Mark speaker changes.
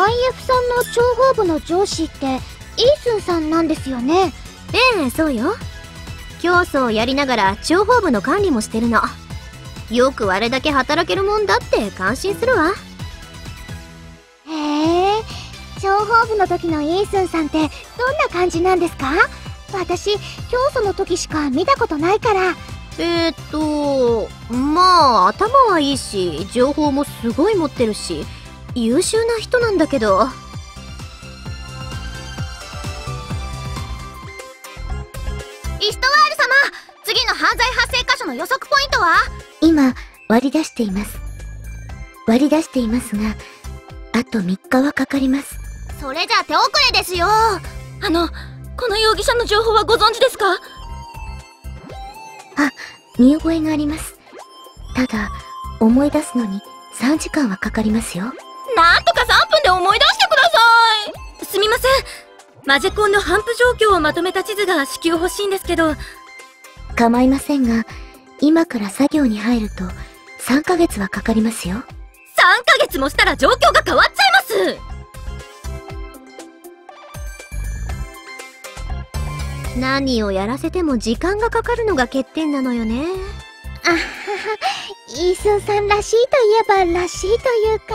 Speaker 1: の諜報部の上司ってイースンさんなんですよね。
Speaker 2: ええそうよ。競争をやりながら諜報部の管理もしてるの。よくあれだけ働けるもんだって感心するわ。
Speaker 1: へえ諜報部の時のイースンさんってどんな感じなんですか？私競争の時しか見たことないから。
Speaker 2: えー、っとまあ頭はいいし情報もすごい持ってるし優秀な人なんだけど
Speaker 3: イストワール様次の犯罪発生箇所の予測ポイントは？
Speaker 4: 今、割り出しています。割り出していますが、あと3日はかかります。
Speaker 3: それじゃ手遅れですよ
Speaker 5: あの、この容疑者の情報はご存知ですか？
Speaker 4: あ、見覚えがあります。ただ、思い出すのに3時間はかかりますよ。
Speaker 5: なんとか3分で思い出してください。すみません。マジェコンの反復状況をまとめた地図が至急欲しいんですけど、
Speaker 4: 構いませんが、今から作業に入ると3ヶ月はかかりますよ。
Speaker 5: 3ヶ月もしたら状況が変わっちゃいます。
Speaker 2: 何をやらせても時間がかかるのが欠点なのよね。
Speaker 1: あはは イースンさんらしいといえばらしいというか